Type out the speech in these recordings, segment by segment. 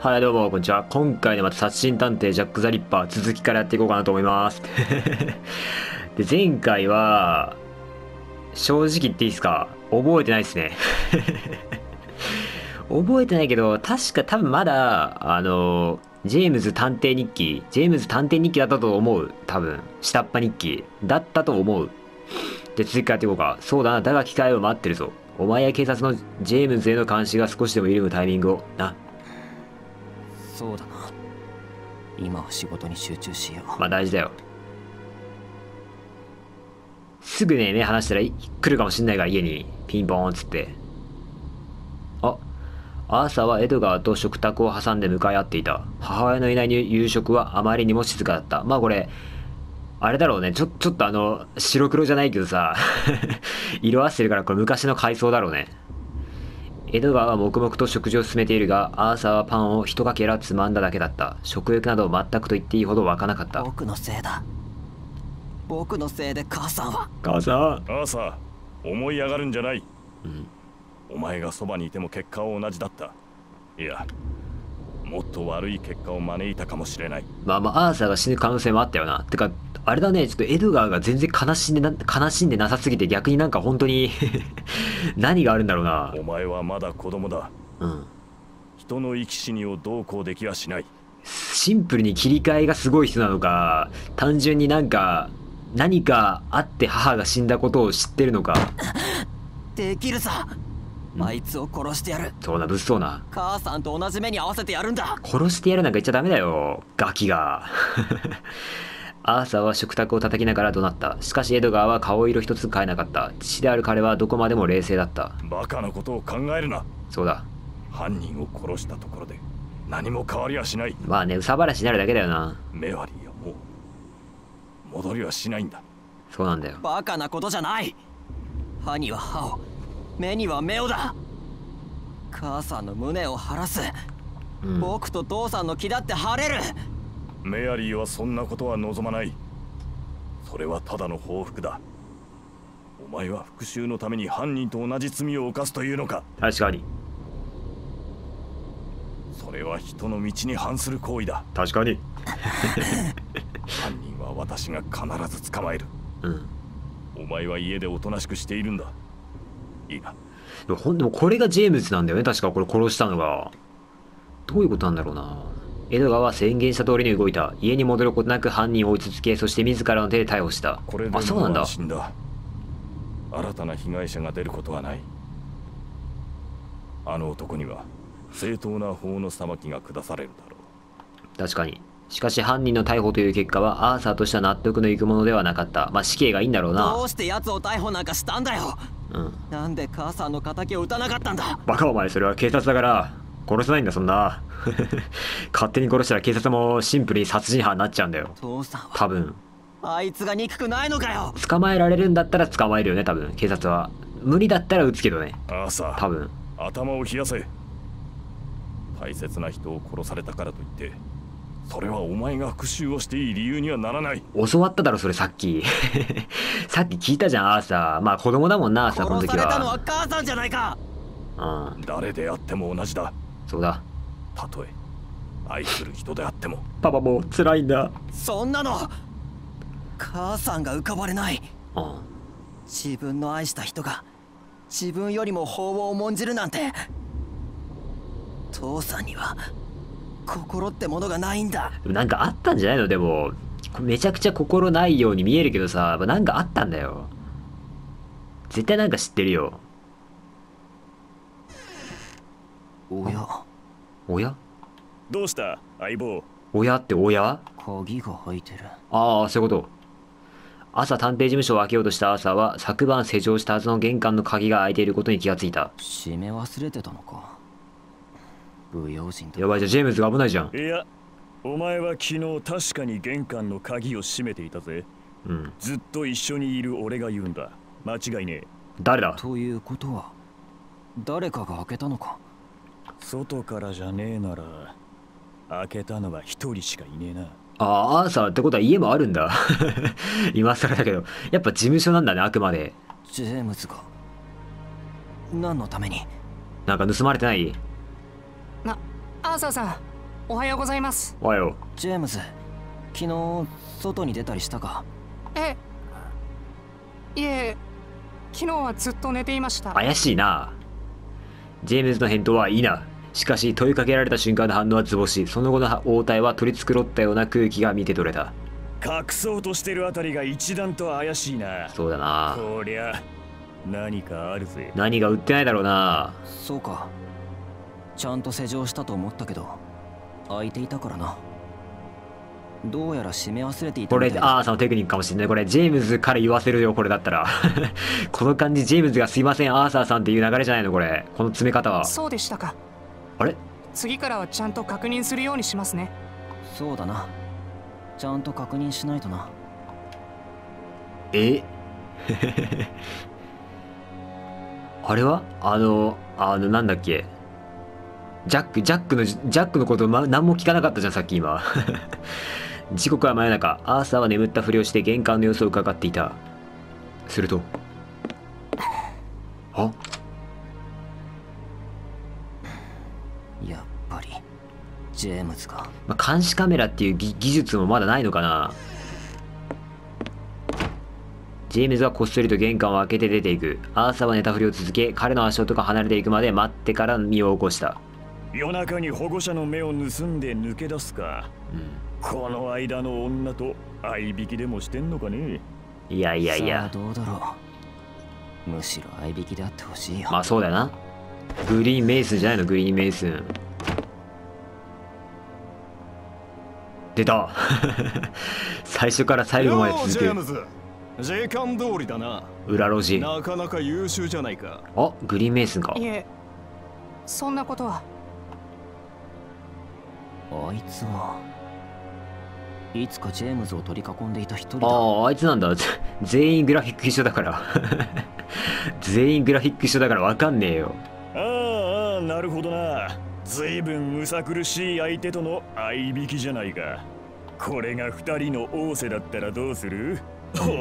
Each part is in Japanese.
はいどうもこんにちは。今回でまた殺人探偵ジャック・ザ・リッパー続きからやっていこうかなと思います。で前回は正直言っていいですか？覚えてないですね。覚えてないけど確か多分まだあのジェームズ探偵日記ジェームズ探偵日記だったと思う。多分下っ端日記だったと思う。で続きからやっていこうか。そうだなだが機会を待ってるぞ。お前や警察のジェームズへの監視が少しでも緩むタイミングを。な。そうだな。今は仕事に集中しよう。まあ大事だよ。すぐね目離したら来るかもしんないから家に。ピンポーンっつって。あアーサーはエドガーと食卓を挟んで向かい合っていた。母親のいない夕食はあまりにも静かだった。まあこれあれだろうね。ちょちょっとあの白黒じゃないけどさ。色あせてるからこれ昔の回想だろうね。エドガーは黙々と食事を進めているが、アーサーはパンを一かけらつまんだだけだった。食欲など全くと言っていいほど湧かなかった。僕のせいだ僕のせいで母さんは母さん。ああさ思い上がるんじゃない、うんお前がそばにいても結果は同じだったいやもっと悪い結果を招いたかもしれないまあまあ、アーサーが死ぬ可能性もあったよな。てか、あれだね、ちょっとエドガーが全然悲しんでな、悲しんでなさすぎて逆になんか本当に 何があるんだろうな。お前はまだ子供だうん。人の生き死にをどうこうできはしないシンプルに切り替えがすごい人なのか、単純になんか、何かあって母が死んだことを知ってるのか。できるさあいつを殺してやるそうな、物騒な。母さんと同じ目に合わせてやるんだ殺してやるなんか言っちゃダメだよ、ガキが。アーサーは食卓を叩きながら怒鳴った。しかしエドガーは顔色一つ変えなかった。父である彼はどこまでも冷静だった。バカなことを考えるなそうだ。犯人を殺したところで何も変わりはしないまあね、うさばらしになるだけだよな。メアリーはもう戻りはしないんだそうなんだよ。バカなことじゃない歯には歯を目には目をだ。母さんの胸を晴らす、うん、僕と父さんの気だって晴れる。メアリーはそんなことは望まない。それはただの報復だ。お前は復讐のために犯人と同じ罪を犯すというのか。確かに。それは人の道に反する行為だ。確かに。犯人は私が必ず捕まえる。うん。お前は家でおとなしくしているんだいいなでもほんでもこれがジェームズなんだよね、確かこれ殺したのが。どういうことなんだろうな。エドガーは宣言した通りに動いた。家に戻ることなく犯人を追い続け、そして自らの手で逮捕した。これであ、そうなんだ新たな被害者が出ることはないあの男には正当な法の裁きが下されるだろ確かに。しかし犯人の逮捕という結果はアーサーとしては納得のいくものではなかった。まあ死刑がいいんだろうどな。うして奴を逮捕なんかしたんだようん。なんで母さんの敵を撃たなかったんだ？バカお前それは警察だから。殺せないんだそんな。勝手に殺したら警察もシンプルに殺人犯になっちゃうんだよ。父さんは多分。あいつが憎くないのかよ？捕まえられるんだったら捕まえるよね多分警察は。無理だったら撃つけどね。うああさ多分。頭を冷やせ大切な人を殺されたからといってそれはお前が復讐をしていい理由にはならない。教わっただろそれさっき。さっき聞いたじゃんアーサー。まあ子供だもんなアーサーこの時殺されたのはは。母さんじゃないか。うん。誰であっても同じだ。そうだ。たとえ愛する人であっても。パパもう辛いんだ。そんなの母さんが浮かばれない。うん。自分の愛した人が自分よりも法を重んじるなんて。父さんには心ってものがないんだ。なんかあったんじゃないの？でもめちゃくちゃ心ないように見えるけどさなんかあったんだよ。絶対なんか知ってるよ。おや？親どうした？相棒。親って親鍵が開いてる。ああそういうこと。朝探偵事務所を開けようとしたアーサーは昨晩施錠したはずの玄関の鍵が開いていることに気がついた。閉め忘れてたのかやばいじゃん。ジェームズが危ないじゃん。いやお前は昨日確かに玄関の鍵を閉めていたぜ。うん。ずっと一緒にいる俺が言うんだ。間違いねえ。誰だ？ということは誰かが開けたのか？外からじゃねえなら開けたのは一人しかいねえな。ああ、アーサーってことは家もあるんだ。今更だけど、やっぱ事務所なんだね、あくまで。ジェームズが何のために？なんか盗まれてない？アーサーさんおはようございます。おはよジェームズ昨日外に出たりしたか？えいえ昨日はずっと寝ていました。う怪しいな。ジェームズの返答はいいな。しかし問いかけられた瞬間の反応は図星。その後の応対は取り繕ったような空気が見て取れた。隠そうとしてるあたりが一段と怪しいな。そうだな。こりゃ何かあるぜ。何が売ってないだろうな。そうかちゃんと施錠したと思ったけど開いていたからな。どうやら閉め忘れていたこれみたいだ。アーサーのテクニックかもしれない。これジェームズから言わせるよこれだったら。この感じジェームズがすいませんアーサーさんっていう流れじゃないのこれ。この詰め方は。そうでしたか。あれ？次からはちゃんと確認するようにしますね。そうだな。ちゃんと確認しないとな。え？あれは？あのあのなんだっけ？ジャックジャックのジャックのこと、ま、何も聞かなかったじゃんさっき今。時刻は真夜中。アーサーは眠ったふりをして玄関の様子を伺っていた。すると。あやっぱり。ジェームズがまあ、監視カメラっていう技技術もまだないのかな。ジェームズはこっそりと玄関を開けて出ていく。アーサーは寝たふりを続け彼の足音が離れていくまで待ってから身を起こした夜中に保護者の目を盗んで抜け出すか。この間の女と相引きでもしてんのかね。いやいやいや。どうだろう。むしろ合いびきであってほしいよ、まあそうだよな。グリーンメイスンじゃないのグリーンメイス。ン出た。最初から最後までようジェーム続ズ。時間通りだな。く裏路地。なかなか優秀じゃないか。あグリーンメイスンか。いえそんなことはあいつはいつかジェームズを取り囲んでいた一人だ。あああいつなんだ。ぜ 全員グラフィック一緒だから。全員グラフィック一緒だからわかんねえよ。ああなるほどな。随分むさ苦しい相手との相引きじゃないか。これが二人の仰せだったらどうする？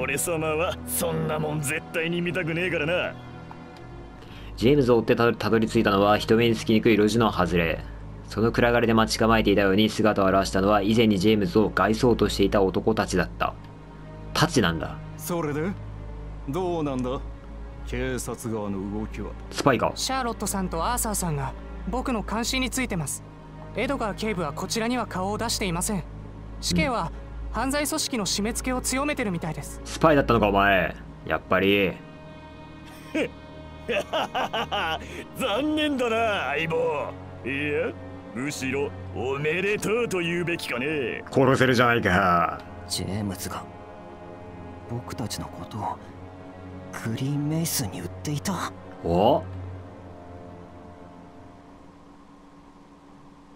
俺様はそんなもん絶対に見たくねえからな。ジェームズを追ってたどたどり着いたのは人目につきにくい路地の外れその暗がりで待ち構えていたように姿を現したのは以前にジェームズを害そうとしていた男たちだった。たちなんだ。それで？どうなんだ？警察側の動きは？スパイか？シャーロットさんとアーサーさんが僕の監視についてます。エドガー警部はこちらには顔を出していません。死刑は犯罪組織の締め付けを強めてるみたいです。スパイだったのかお前。やっぱり。残念だな相棒。いや？むしろおめでとうと言うべきかね。殺せるじゃないか。ジェームズが僕たちのことをグリーンメイスに売っていた。お？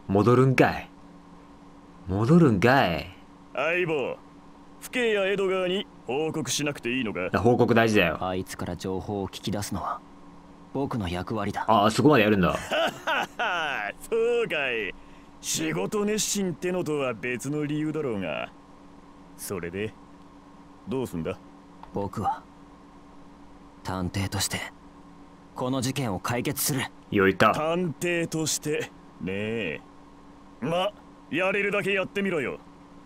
戻るんかい。戻るんかい。相棒府警や江戸川に報告しなくていいのか？報告大事だよ。あいつから情報を聞き出すのは僕の役割だ。ああそこまでやるんだ。は はそうかい。仕事熱心ってのとは別の理由だろうが。それでどうすんだ？僕は探偵としてこの事件を解決する。よいた。探偵として？ねえ。まやれるだけやってみろよ。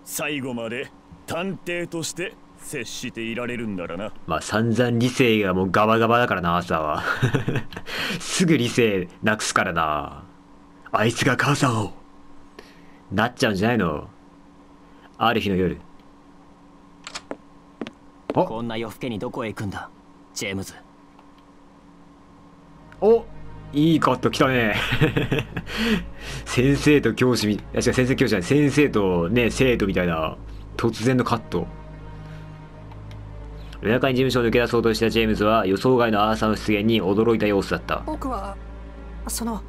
最後まで探偵として接していられるんならな。まあ散々理性がもうガバガバだからな朝は。すぐ理性なくすからな。あいつが母さんを。なっちゃうんじゃないの？ある日の夜。お。こんな夜更けにどこへ行くんだ？ジェームズ。お。いいカット来たね。先生と教師みいや違う先生教師じゃない。先生とね生徒みたいな突然のカット夜中に事務所を抜け出そうとしたジェームズは予想外のアーサーの出現に驚いた様子だった。僕はその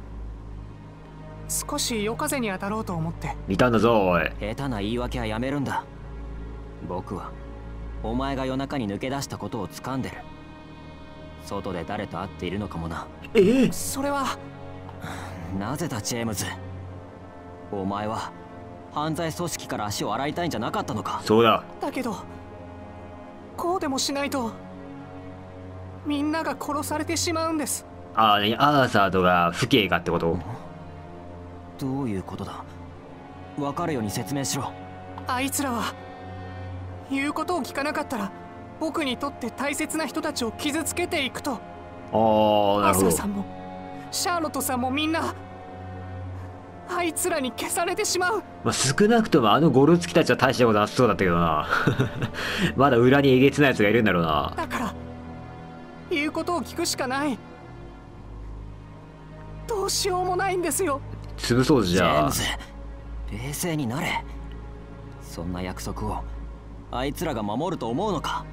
少し夜風に当たろうと思って。見たんだぞおい。下手な言い訳はやめるんだ。僕はお前が夜中に抜け出したことを掴んでる。外で誰と会っているのかもな。ええ。それは。なぜだジェームズ。お前は犯罪組織から足を洗いたいんじゃなかったのか。そうだ。だけどこうでもしないとみんなが殺されてしまうんです。ああ、ね、アーサーとか父兄かってこと？どういうことだ？分かるように説明しろ。あいつらは言うことを聞かなかったら僕にとって大切な人たちを傷つけていくと。ああなアるほど。ーサーさんもシャーロットさんもみんなあいつらに消されてしまう。まあ、少なくともあのゴロツキたちは大したことなさそうだったけどな。まだ裏にえげつないやつがいるんだろうな。だから言うことを聞くしかない。どうしようもないんですよ。潰そうぜじゃあ。ジェームズ冷静になれ。そんな約束をあいつらが守ると思うのか？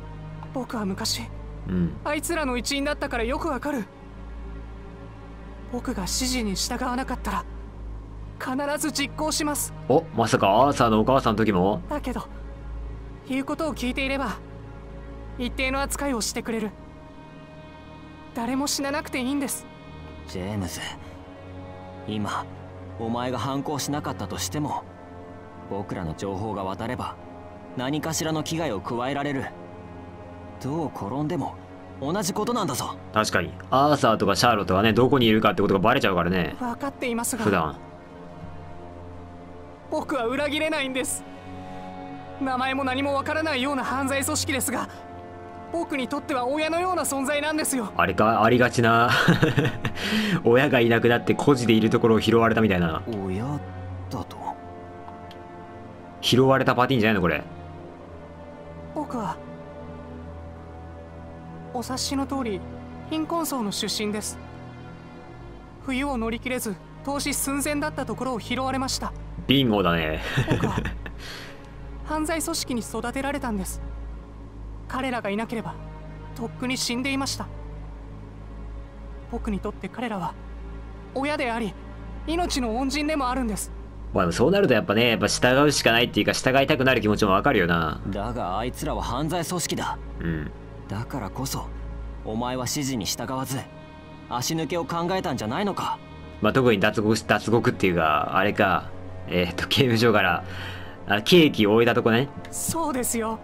僕は昔うん。あいつらの一員だったからよくわかる。僕が指示に従わなかったら必ず実行します。おまさかアーサーのお母さんの時も？だけど言うことを聞いていれば一定の扱いをしてくれる。誰も死ななくていいんです。ジェームズ今お前が反抗しなかったとしても僕らの情報が渡れば何かしらの危害を加えられる。どう転んでも同じことなんだぞ。確かに。アーサーとかシャーロットがねどこにいるかってことがバレちゃうからね。分かっていますが普段僕は裏切れないんです。名前も何もわからないような犯罪組織ですが僕にとっては親のような存在なんですよ。あれか？ありがちな。親がいなくなって孤児でいるところを拾われたみたいな。親だと？拾われたパティーンじゃないのこれ。僕はお察しの通り貧困層の出身です。冬を乗り切れず投資寸前だったところを拾われましたビンゴだね。僕は犯罪組織に育てられたんです。彼らがいなければとっくに死んでいました。僕にとって彼らは親であり命の恩人でもあるんです。まあでもそうなるとやっぱねやっぱ従うしかないっていうか従いたくなる気持ちもわかるよな。だがあいつらは犯罪組織だ。うん。だからこそお前は指示に従わず足抜けを考えたんじゃないのか。まあ特に脱獄し脱獄っていうかあれかえっ、と刑務所からあケーキを置いたとこね。そうですよ。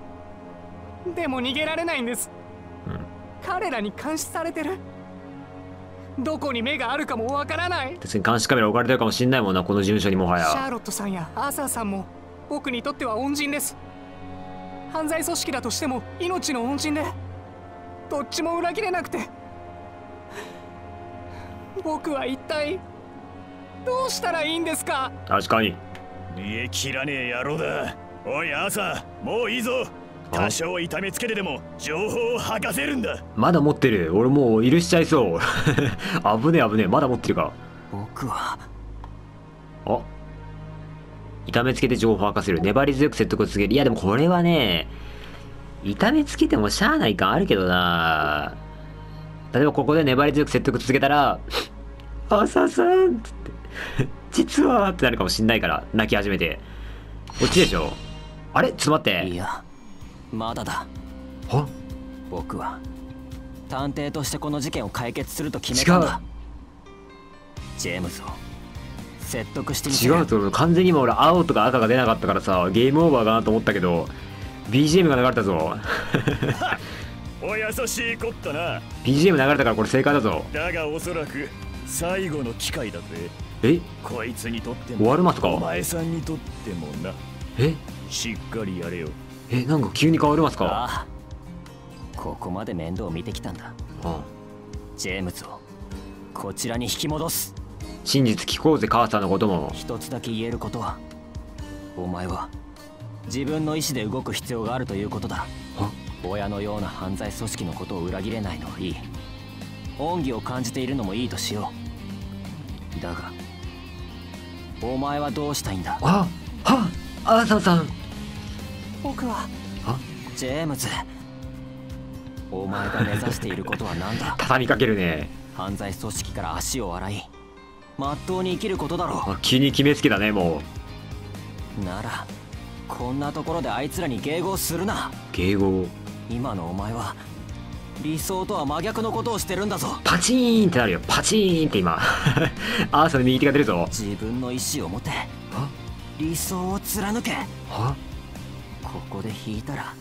でも逃げられないんです、うん。彼らに監視されてる。どこに目があるかもわからない。確かに監視カメラ置かれてるかもしんないもんなこの事務所にもはや。シャーロットさんやアーサーさんも僕にとっては恩人です。犯罪組織だとしても命の恩人で。どっちも裏切れなくて。僕は一体どうしたらいいんですか？確かに。煮え切らねえ野郎だ。おい朝もういいぞ。多少痛めつけてでも情報を吐かせるんだ。まだ持ってる。俺もう許しちゃいそう。危ねえ危ねえ。まだ持ってるか。僕は。あ？痛めつけて情報を明かせる。粘り強く説得を続ける。いやでもこれはね痛めつけてもしゃあない感あるけどな。例えばここで粘り強く説得続けたら「朝さん」っつって「実は」ってなるかもしんないから泣き始めて。こっちでしょ。あれ？ちょっと待って。いやまだだ。は？僕は探偵としてこの事件を解決すると決めたんだ。ジェームズを説得してみ違うと思う。完全に今俺青とか赤が出なかったからさゲームオーバーかなと思ったけど BGM が流れたぞ。お優しいこったな。BGM 流れたからこれ正解だぞ。だがおそらく最後の機会だぜえ？こいつにとっても終わるますか？お前さんにとってもな。え？しっかりやれよ。えなんか急に変わりますか？ああ。ここまで面倒を見てきたんだ。あ。ジェームズをこちらに引き戻す。真実聞こうぜ母さんのことも。一つだけ言えることはお前は自分の意思で動く必要があるということだ。あ？親のような犯罪組織のことを裏切れないのはいい。恩義を感じているのもいいとしよう。だがお前はどうしたいんだ？あはアーサーさん。僕は。ジェームズ。お前が目指していることは何だ？畳みかけるね。犯罪組織から足を洗いまっとうに生きることだろあ急に決めつけだねもう。うならこんなところであいつらに迎合するな。迎合今のお前は理想とは真逆のことをしてるんだぞ。パチーンってなるよ。パチーンって今。アーサーの右手が出るぞ。自分の意志を持て。は？理想を貫け。は？ここで引いたら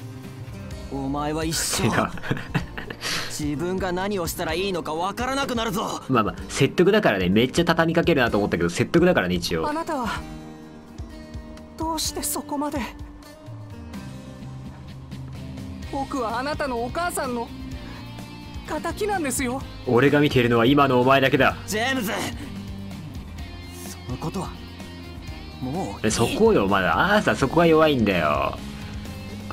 お前は一生 自分が何をしたらいいのかわからなくなるぞ。まあまあ説得だからね。めっちゃ畳みかけるなと思ったけど説得だからね一応。あなたはどうしてそこまで？僕はあなたのお母さんの敵なんですよ。俺が見ているのは今のお前だけだ。ジェームズそのことはもうそこよまだ。アーサーそこが弱いんだよ。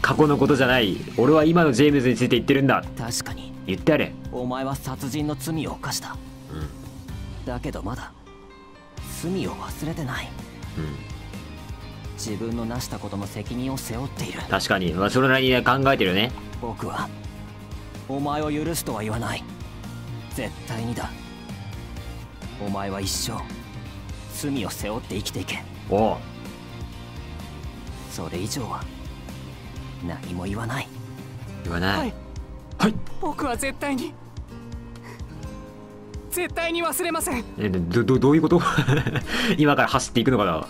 過去のことじゃない。俺は今のジェームズについて言ってるんだ。確かに。言ってやれ。お前は殺人の罪を犯した、だけどまだ罪を忘れてない、自分の成したことの責任を背負っている。確かに、まあ、それなりにね考えてるよね。僕はお前を許すとは言わない。絶対にだ。お前は一生罪を背負って生きていけ。おう。それ以上は何も言わない。言わない。はい。はい。僕は絶対に絶対に忘れません。えどどどういうこと？今から走っていくのかな？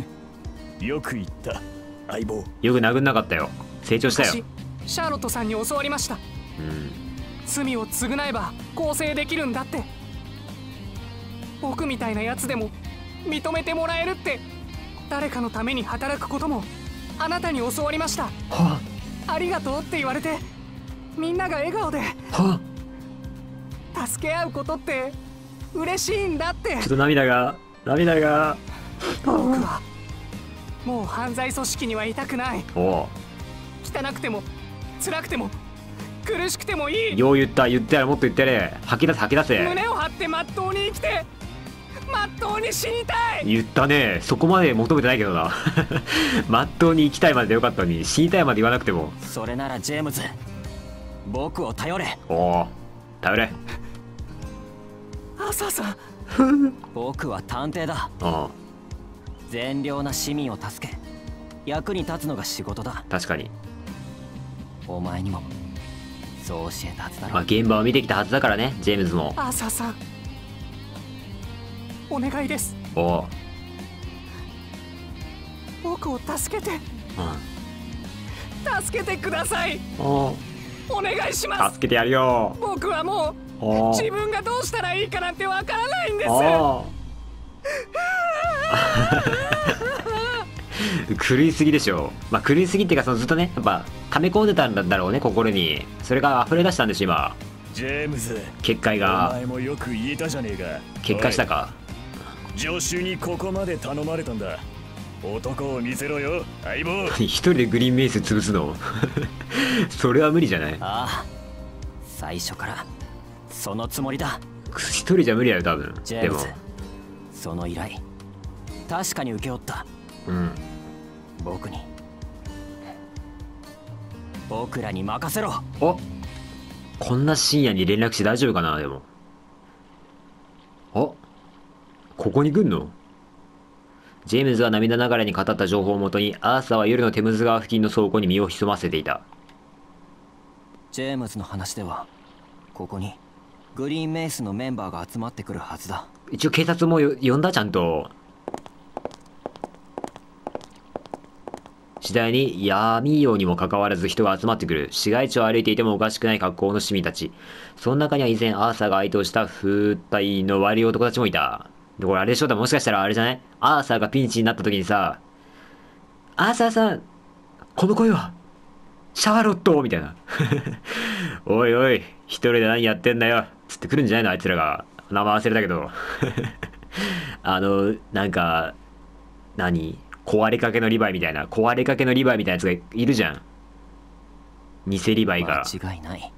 よく言った相棒。よく殴んなかったよ。成長したよ。昔シャーロットさんに教わりました。うん罪を償えば更生できるんだって。僕みたいなやつでも認めてもらえるって誰かのために働くこともあなたに教わりました。はあ。りがとうって言われてみんなが笑顔では助け合うことって嬉しいんだって。ちょっと涙が涙が。僕はもう犯罪組織にはいたくない。汚くても辛くても苦しくてもいい。よう言った言ってやれもっと言ってやれ。吐き出せ吐き出せ。胸を張ってまっとうに生きてまっとうに死にたい。言ったね。そこまで求めてないけどな。まっとうに生きたいまででよかったのに死にたいまで言わなくても。それならジェームズ僕を頼れ。おお頼れ。アーサーさん。僕は探偵だ。おう。善良な市民を助け役に立つのが仕事だ。確かに。お前にもそう教えたはずだろまあ現場を見てきたはずだからねジェームズも。アーサーさんお願いです。お。おう僕を助けて。うん。助けてください。お。うお願いします。助けてやるよ。僕はもおうう自分がどうしたらいいかなんてわからないんです 狂いすぎでしょ。まあ狂いすぎっていうかそのずっとねやっぱ溜め込んでたんだろうね心に。それが溢れ出したんでしょ今。ジェームズ。結界おが前もよく言えたじゃねえか。結果したか。おい。助手にここまで頼まれたんだ。男を見せろよ相棒。一人でグリーンメイス潰すの？それは無理じゃない？ああ。最初からそのつもりだ。一人じゃ無理だよ多分。でもジェームズ。その依頼確かに請け負ったうん。僕に。僕らに任せろ。お。こんな深夜に連絡して大丈夫かなでも。あここに来んの？ジェームズは涙ながらに語った情報をもとにアーサーは夜のテムズ川付近の倉庫に身を潜ませていた。ジェームズの話ではここにグリーンメイスのメンバーが集まってくるはずだ。一応警察もよ呼んだちゃんと次第に闇夜にもかかわらず人が集まってくる。市街地を歩いていてもおかしくない格好の市民たち。その中には以前アーサーが相手をした風体の悪い男たちもいた。でこれあれでしょだ。もしかしたらあれじゃない？アーサーがピンチになった時にさアーサーさんこの声は？シャーロット？みたいな。おいおい一人で何やってんだよ？つって来るんじゃないの？あいつらが。名前忘れたけど。あのなんか何？壊れかけのリヴァイみたいな壊れかけのリヴァイみたいなやつがいるじゃん。偽リヴァイが。間違いない。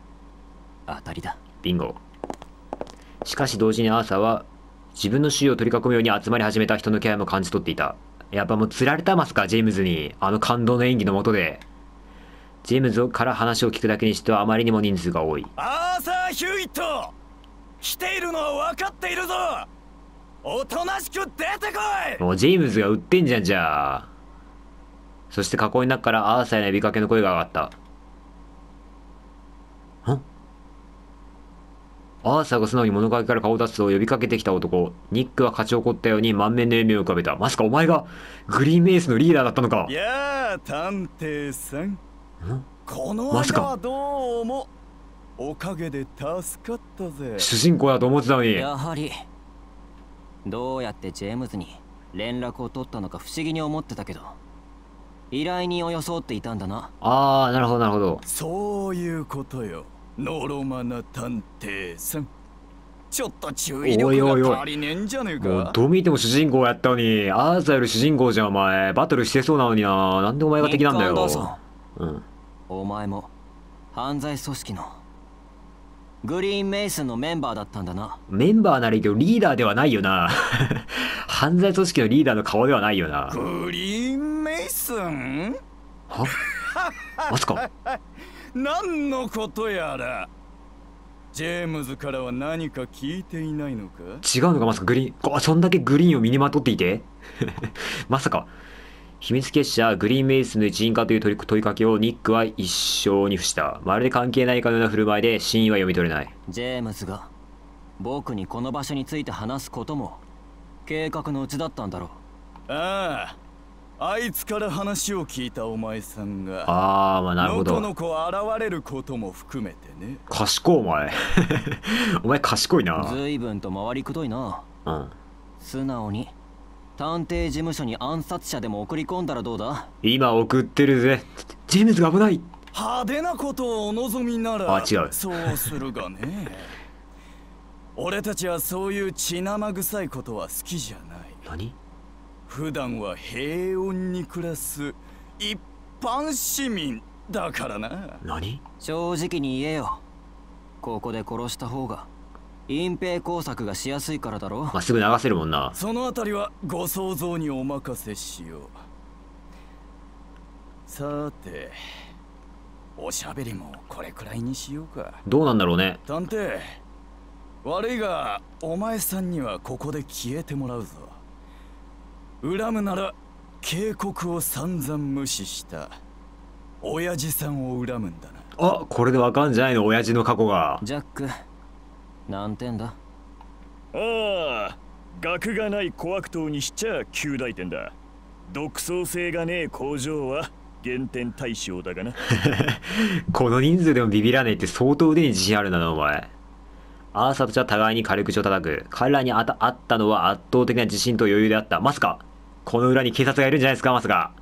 当たりだ。ビンゴ。しかし同時にアーサーは自分の周囲を取り囲むように集まり始めた人の気配も感じ取っていた。やっぱもう釣られたますかジェームズにあの感動の演技のもとで。ジェームズから話を聞くだけにしてはあまりにも人数が多い。アーサー・ヒューイット来ているのは分かっているぞおとなしく出てこい！もうジェームズが売ってんじゃんじゃあ。そして囲いの中からアーサーへの呼びかけの声が上がった。んアーサーが素直に物陰から顔を出すと呼びかけてきた男。ニックは勝ち怒ったように満面の笑みを浮かべた。まさかお前がグリーンメイスのリーダーだったのか。やあ探偵さん。このまさか。間はどうも。おかげで助かったぜ。主人公だと思ってたのに。やはりどうやってジェームズに連絡を取ったのか不思議に思ってたけど。依頼人を装っていたんだな。ああなるほどなるほど。そういうことよ。ノロマな探偵さん。ちょっと注意おいおいおい力が足りねえんじゃねえもうかどう見ても主人公やったのにアーサーより主人公じゃんお前。バトルしてそうなのにな。なんでお前が敵なんだよ。うん。お前も犯罪組織のグリーンメイスンのメンバーだったんだな。メンバーならいいけどリーダーではないよな。犯罪組織のリーダーの顔ではないよな。グリーンメイスン？は？まさか。何のことやら。ジェームズからは何か聞いていないのか？違うのか？まさか。グリーンこそんだけグリーンを身にまとっていて？まさか秘密結社グリーンメイスの一員かという問い問いかけをニックは一生に付した。まるで関係ないかのような振る舞いで真意は読み取れない。ジェームズが僕にこの場所について話すことも計画のうちだったんだろあああいつから話を聞いたお前さんがああまあなるほのこどのこ現れることも含めてね。賢いお前。お前賢いうな。随分と回りくどいな。うん。素直に探偵事務所に暗殺者でも送り込んだらどうだ？今送ってるぜ。ジェームズが危ない。派手なことをお望みならあ違う。そうするがね。俺たちはそういう血生臭いことは好きじゃない。何？普段は平穏に暮らす一般市民だからな。何？正直に言えよ。ここで殺した方が隠蔽工作がしやすいからだろ。まあ、すぐ流せるもんな。そのあたりはご想像にお任せしよう。さておしゃべりもこれくらいにしようか。どうなんだろうね。探偵悪いがお前さんにはここで消えてもらうぞ。恨むなら警告を散々無視した。親父さんを恨むんだな。あこれでわかんじゃないの親父の過去が。ジャック何点だ？ああ学がない小悪党にしちゃ旧大点だ。独創性がねえ工場は減点対象だがな。この人数でもビビらねえって相当腕に自信あるんだなお前。アーサーたちは互いに軽口を叩く。彼らにあたあったのは圧倒的な自信と余裕であった。まさかこの裏に警察がいるんじゃないですかまさか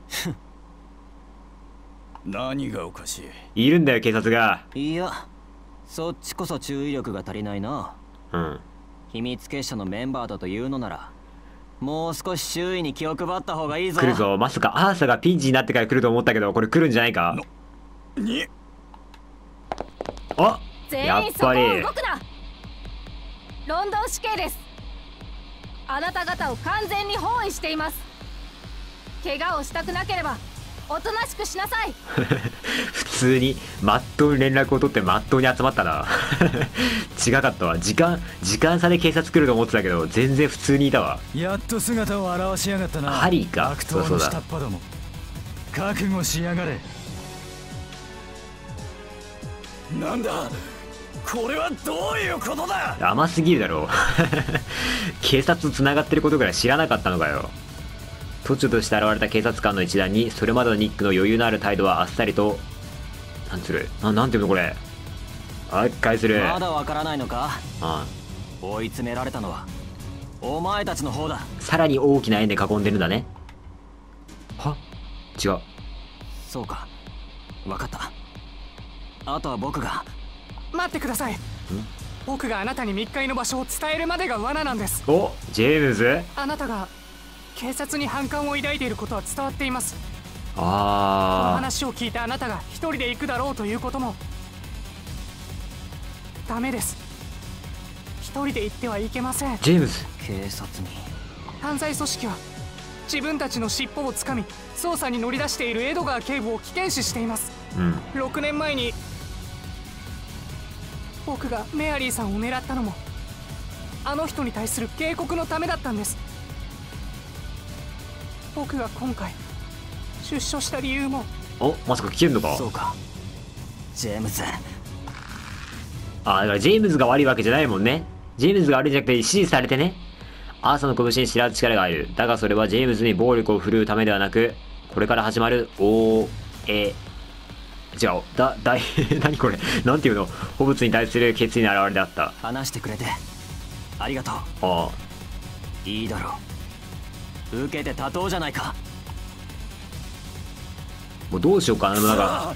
何がおかしい？いるんだよ警察が。いやそっちこそ注意力が足りないな。うん。秘密結社のメンバーだというのならもう少し周囲に気を配った方がいいぞ。来るぞ。まさかアーサーがピンチになってから来ると思ったけどこれ来るんじゃないか？にあやっ全員そこをぱり。動くな。ロンドン死刑です。あなた方を完全に包囲しています。怪我をしたくなければおとなしくしなさい。普通にまっとうに連絡を取ってまっとうに集まったな。違かったわ。時間時間差で警察来ると思ってたけど全然普通にいたわ。やっと姿を現しやがったな。ハリーか？そうそうだ。下っ端ども。覚悟しやがれ。なんだ？これはどういうことだ？甘すぎるだろう。警察と繋がってることぐらい知らなかったのかよ突如として現れた警察官の一団にそれまでのニックの余裕のある態度はあっさりとなんつる？ななんていうのこれ？あっ返する。まだわからないのか？あ追い詰められたのはお前たちの方だ。さらに大きな円で囲んでるんだね。は？違う。そうか。わかった。あとは僕が。待ってください。僕があなたに密会の場所を伝えるまでが罠なんです。おジェームズ？あなたが警察に反感を抱いていることは伝わっています。このあ話を聞いたあなたが一人で行くだろうということも。ダメです。一人で行ってはいけません。ージェームズ警察に。犯罪組織は自分たちの尻尾をつかみ捜査に乗り出しているエドガー警部を危険視しています。うん。6年前に僕がメアリーさんを狙ったのもあの人に対する警告のためだったんです僕が今回出所した理由も。おまさか聞けるのか？そうか。ジェームズ。あだからジェームズが悪いわけじゃないもんね。ジェームズが悪いんじゃなくて指示されてね。アーサーの拳に知らず力がある。だがそれはジェームズに暴力を振るうためではなくこれから始まる。OA 違う。だ 大何これ？なんていうの？ホブツに対する決意の表れであった。話してくれて。ありがとう。ああ。いいだろう受けて立とうじゃないか。もうどうしようかななんか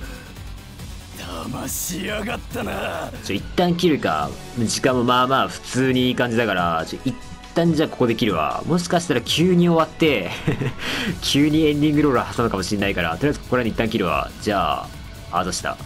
騙しやがったな。ちょ一旦切るか。時間もまあまあ普通にいい感じだから。ちょ一旦じゃあここで切るわ。もしかしたら急に終わって 急にエンディングロール挟むかもしれないから。とりあえずここら辺で一旦切るわ。じゃああざした